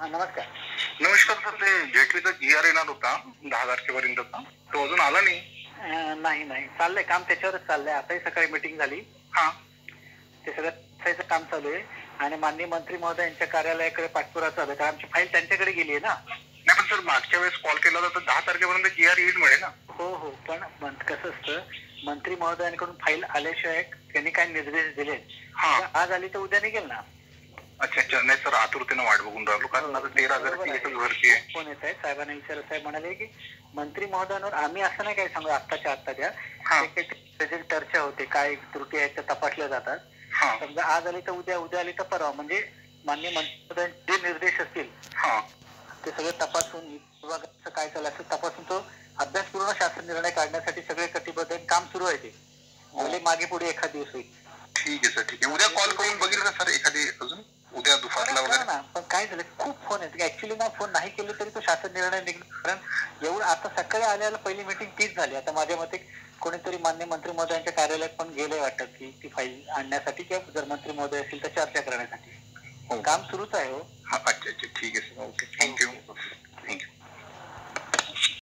हा नमस्कार. नमस्कार सर ते जेटलीचा जी आर येणार होता दहा तारखेपर्यंतचा तो अजून आला नाही. अं, नाही नाही. चाललंय काम त्याच्यावरच चाललंय. आताही सकाळी मिटिंग झाली. हा. ते सगळं तसायचं काम चालू आहे. आणि माननीय मंत्री महोदय यांच्या कार्यालयाकडे पाठपुरा चालू आहे. कारण आमची फाईल त्यांच्याकडे गेली आहे ना. नाही पण सर मागच्या वेळेस कॉल केला होता तर दहा तारखेपर्यंत जी आर येईल म्हणे ना. हो हो. पण कसं असतं मंत्री महोदयांकडून फाईल आल्याशिवाय त्यांनी काय निर्देश दिले हा. आज आली तर उद्या निघेल ना अच्छा अच्छा नाही सर आतुरतेनं वाट बघून राहिलो. कारण आता तेरा हजाराची एकच भरती आहे. फोन येत आहे? साहेबांना विचारत साहेब म्हणाले की मंत्री महोदयांवर आम्ही असं नाही काय सांगू आत्ताच्या आत्ता द्या. हा. चर्चा होते काय त्रुटी आहेत त्या तपासल्या जातात. हा. समजा आज आली तर उद्या उद्या आली तर परवा. म्हणजे मान्य मंत्र्यांचे जे निर्देश असतील हा. ते सगळे तपासून विभागाचं काय चाललं असं तपासून तो अभ्यासपूर्ण शासन निर्णय काढण्यासाठी सगळे कटिबद्ध. काम सुरू आहे ते. भले मागे पुढे एखाद दिवस होईल. ठीक आहे सर. ठीक आहे. उद्या कॉल करून बघील का सर एखादी अजून उद्या दुपारला करा वगैरे ना पण काय झालं? खूप फोन आहेत ऍक्च्युली ना फोन नाही केले तरी तो शासन निर्णय निघणार कारण एवढं आता सकाळी आल्याला पहिली मिटिंग तीच झाली. आता माझ्या मते कोणीतरी मान्य मंत्री महोदयांच्या कार्यालयात पण गेले वाटत की ती फाईल आणण्यासाठी किंवा जर मंत्री महोदय असतील तर चर्चा करण्यासाठी. हो. काम सुरूच आहे हो. हा अच्छा अच्छा. ठीक आहे सर ओके थँक्यू